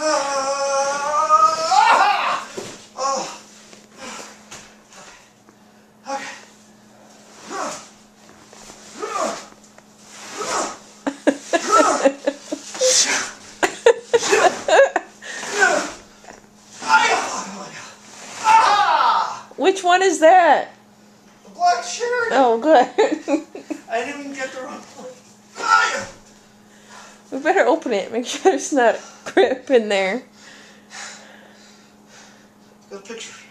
Which one is that? The black shirt. Oh, good. I didn't even get the wrong one. We better open it. Make sure it's not grip in there. Got a picture.